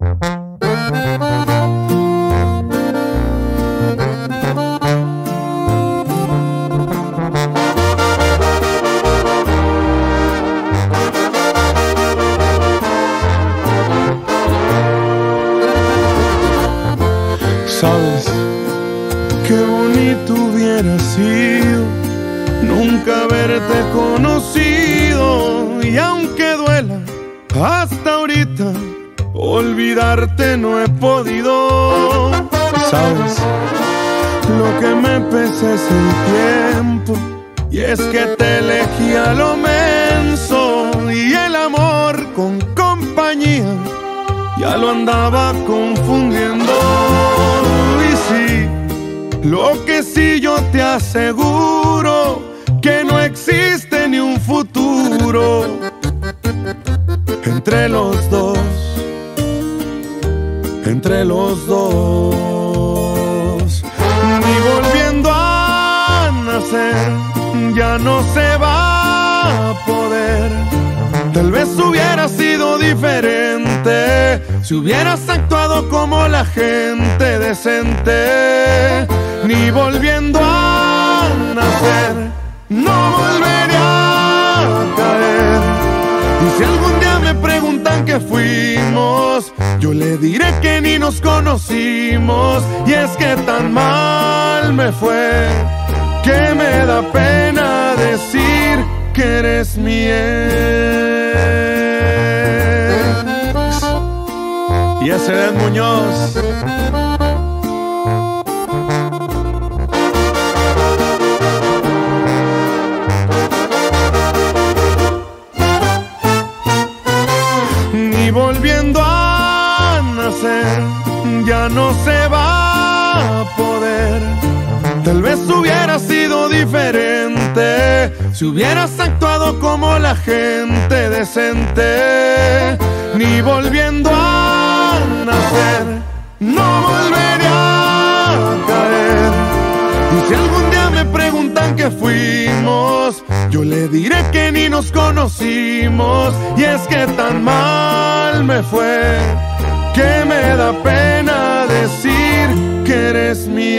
Sabes, qué bonito hubiera sido nunca haberte conocido y aunque duela hasta ahorita olvidarte no he podido. Sabes, lo que me pesa es el tiempo y es que te elegí a lo menso y el amor con compañía ya lo andaba confundiendo. Y sí, lo que sí yo te aseguro, que no existe ni un futuro entre los dos, entre los dos. Ni volviendo a nacer, ya no se va a poder. Tal vez hubiera sido diferente si hubieras actuado como la gente decente. Ni volviendo a nacer, no volvería yo le diré que ni nos conocimos. Y es que tan mal me fue que me da pena decir que eres mi ex. Y ese es Muñoz. Ya no se va a poder. Tal vez hubiera sido diferente si hubieras actuado como la gente decente. Ni volviendo a nacer, no volvería a caer. Y si algún día me preguntan qué fuimos, yo le diré que ni nos conocimos. Y es que tan mal me fue que me da pena decir que eres mi.